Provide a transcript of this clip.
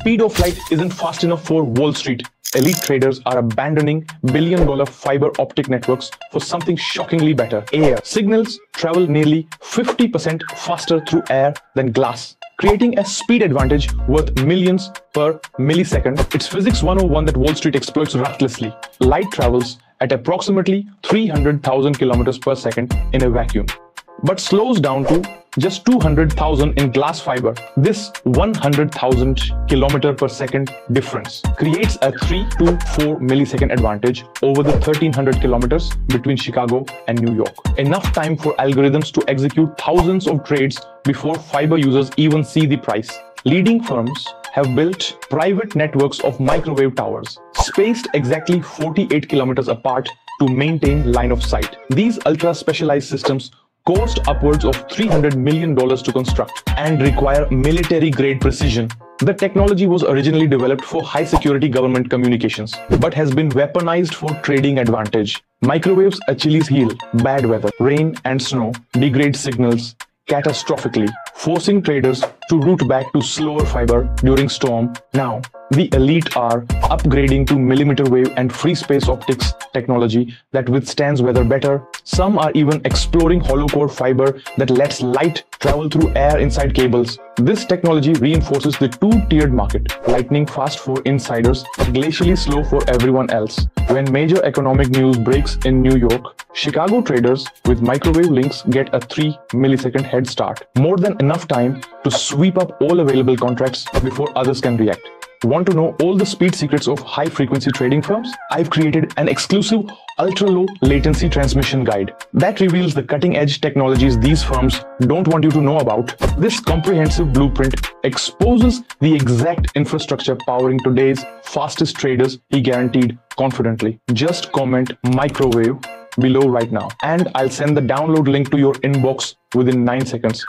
speed of light isn't fast enough for Wall Street. Elite traders are abandoning billion dollar fiber optic networks for something shockingly better air. Signals travel nearly 50% faster through air than glass creating a speed advantage worth millions per millisecond. It's physics 101 that Wall Street exploits ruthlessly. Light travels at approximately 300,000 kilometers per second in a vacuum, but slows down to just 200,000 in glass fiber. This 100,000 kilometer per second difference creates a 3 to 4 millisecond advantage over the 1300 kilometers between Chicago and New York. Enough time for algorithms to execute thousands of trades before fiber users even see the price. Leading firms have built private networks of microwave towers spaced exactly 48 kilometers apart to maintain line of sight. These ultra specialized systems cost upwards of $300 million to construct and require military grade precision. The technology was originally developed for high security government communications, but has been weaponized for trading advantage. Microwaves Achilles heel, bad weather, rain and snow degrade signals catastrophically, forcing traders to route back to slower fiber during storm. Now, the elite are upgrading to millimeter wave and free space optics technology that withstands weather better. Some are even exploring hollow core fiber that lets light travel through air inside cables. This technology reinforces the two-tiered market, lightning fast for insiders, glacially slow for everyone else. When major economic news breaks in New York, Chicago traders with microwave links get a 3 millisecond head start, more than enough time to sweep up all available contracts before others can react. Want to know all the speed secrets of high frequency trading firms? I've created an exclusive ultra low latency transmission guide that reveals the cutting edge technologies these firms don't want you to know about. This comprehensive blueprint exposes the exact infrastructure powering today's fastest traders, he guaranteed confidently. Just comment microwave below right now and I'll send the download link to your inbox within 9 seconds.